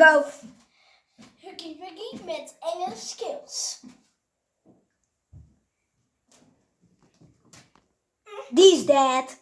Go. Huggy Wuggy met enge skills. Die is dead.